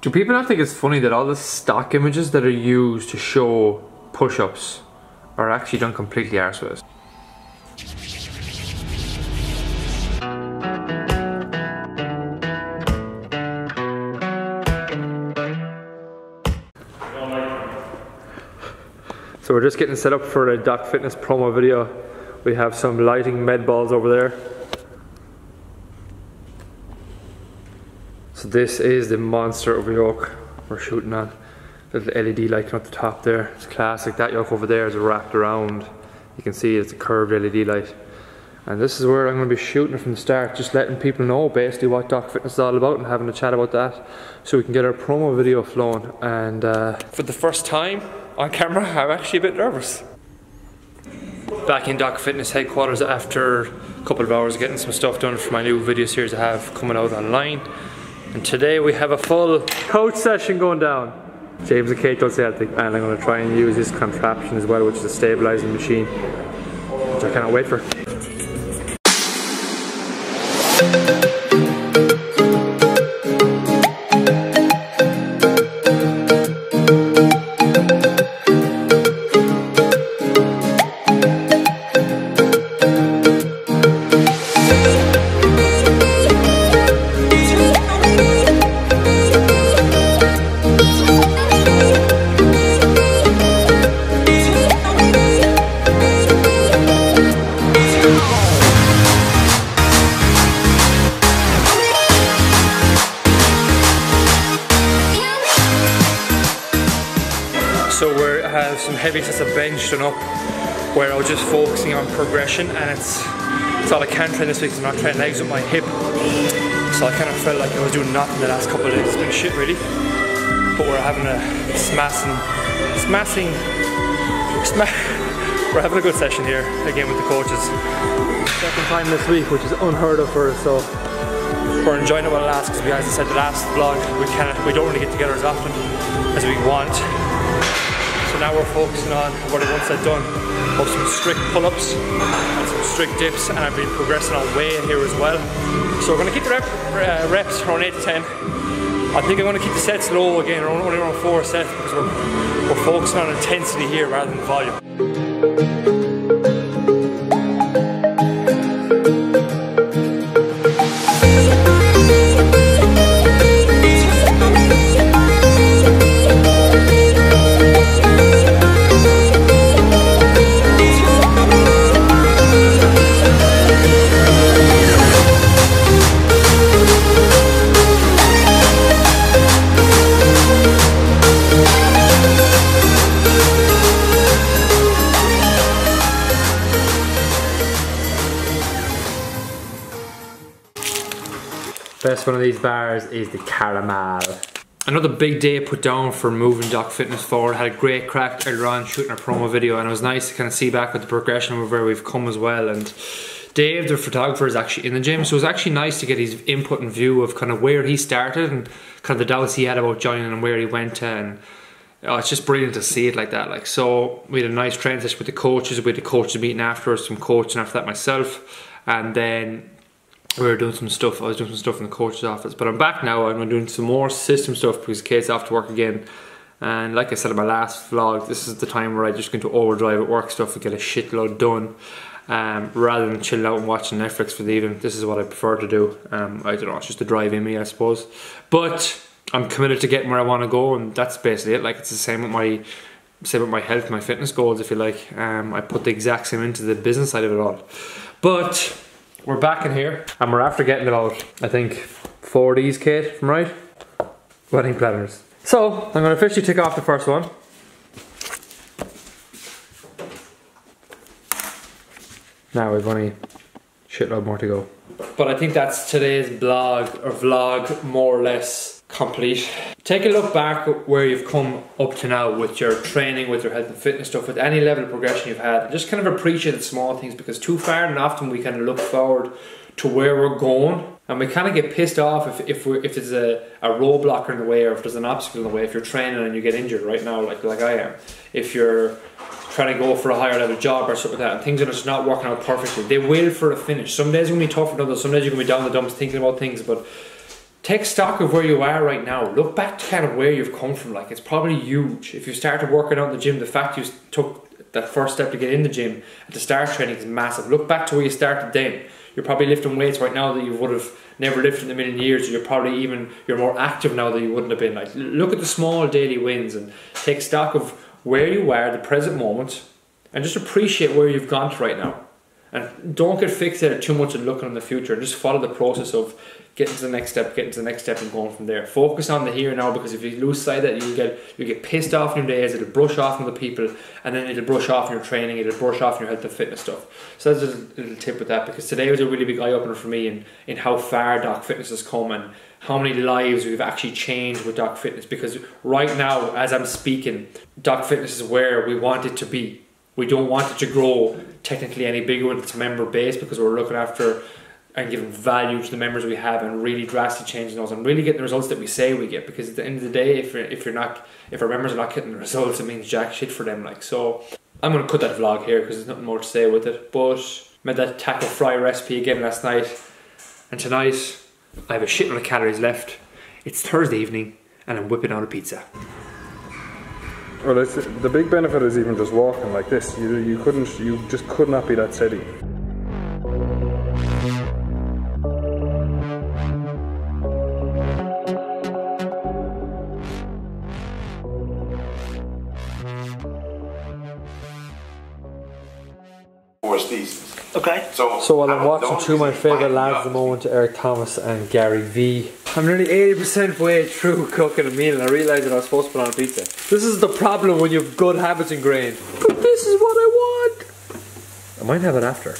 Do people not think it's funny that all the stock images that are used to show push-ups are actually done completely arseways? So we're just getting set up for a Doc Fitness promo video. We have some lighting med balls over there. So this is the monster of yoke we're shooting on. Little LED light at the top there. It's classic. That yoke over there is wrapped around. You can see it's a curved LED light. And this is where I'm going to be shooting from the start, just letting people know basically what Doc Fitness is all about and having a chat about that so we can get our promo video flowing. And uh, for the first time on camera, I'm actually a bit nervous. Back in Doc Fitness headquarters after a couple of hours getting some stuff done for my new video series I have coming out online. And today we have a full coach session going down. James and Kate don't say anything, and I'm going to try and use this contraption as well, which is a stabilizing machine, which I cannot wait for. Have some heavy sets of bench done up where I was just focusing on progression and it's it's all I can train this week because I'm not training legs with my hip. So I kind of felt like I was doing nothing the last couple of days. It's been shit really. But we're having a smashing, smashing, sma we're having a good session here again with the coaches. Second time this week, which is unheard of for us. So we're enjoying it while it lasts because, as I said, the last vlog we kind we don't really get together as often as we want. Now we're focusing on what I once had done of some strict pull-ups and some strict dips and I've been progressing on weight here as well. So we're going to keep the rep, uh, reps around 8 to 10. I think I'm going to keep the sets low again, only around 4 sets because we're, we're focusing on intensity here rather than volume. Best one of these bars is the caramel. Another big day put down for moving Doc Fitness forward. Had a great crack earlier on shooting a promo video and it was nice to kind of see back with the progression of where we've come as well. And Dave, the photographer, is actually in the gym, so it was actually nice to get his input and view of kind of where he started and kind of the doubts he had about joining and where he went to. And oh, it's just brilliant to see it like that. Like so, we had a nice training session with the coaches. Had the coaches meeting afterwards, some coaching after that myself, and then we were doing some stuff. I was doing some stuff in the coach's office, but I'm back now and I'm doing some more system stuff because Kate's off to work again. And like I said in my last vlog, this is the time where I just go into overdrive at work stuff and get a shitload done. Um, rather than chilling out and watching Netflix for the evening, this is what I prefer to do. Um, I don't know, it's just a drive in me, I suppose. But I'm committed to getting where I want to go, and that's basically it. Like it's the same with my same with my health, my fitness goals, if you like. Um, I put the exact same into the business side of it all. But we're back in here and we're after getting about, I think, four these, Kate, from right? Wedding planners. So, I'm to officially tick off the first one. Now we've only shitload more to go. But I think that's today's blog or vlog more or less complete. Take a look back where you've come up to now with your training, with your health and fitness stuff, with any level of progression you've had, just kind of appreciate the small things because too far and often we kind of look forward to where we're going and we kind of get pissed off if, if, we if there's a, a roadblocker in the way or if there's an obstacle in the way, if you're training and you get injured right now like, like I am, if you're trying to go for a higher level job or something like that and things are just not working out perfectly, they will for a finish. Some days you're going to be tougher than others, some days you're going to be down the dumps thinking about things but take stock of where you are right now. Look back to kind of where you've come from. Like it's probably huge. If you started working out in the gym, the fact you took that first step to get in the gym and to start training is massive. Look back to where you started then. You're probably lifting weights right now that you would have never lifted in a million years. You're probably even you're more active now than you wouldn't have been. Like look at the small daily wins and take stock of where you are, the present moment, and just appreciate where you've gone to right now. And don't get fixated too much on looking in the future. Just follow the process of getting to the next step, getting to the next step, and going from there. Focus on the here and now because if you lose sight of that, you get you get pissed off in your days. It'll brush off on the people, and then it'll brush off in your training. It'll brush off in your health and fitness stuff. So that's a little tip with that because today was a really big eye opener for me in in how far Doc Fitness has come and how many lives we've actually changed with Doc Fitness. Because right now, as I'm speaking, Doc Fitness is where we want it to be we don't want it to grow technically any bigger with its member base because we're looking after and giving value to the members we have and really drastically changing those and really getting the results that we say we get because at the end of the day if you're, if you're not if our members are not getting the results it means jack shit for them like so I'm to cut that vlog here because there's nothing more to say with it but made that taco fry recipe again last night and tonight I have a shitload of calories left. It's Thursday evening and I'm whipping out a pizza well, the big benefit is even just walking like this. You, you couldn't, you just could not be that steady. Okay. So, so while I'm watching two of my favourite lads at the moment, Eric Thomas and Gary Vee, I'm nearly 80% way through cooking a meal and I realised that I was supposed to put on a pizza. This is the problem when you have good habits ingrained. But this is what I want. I might have it after.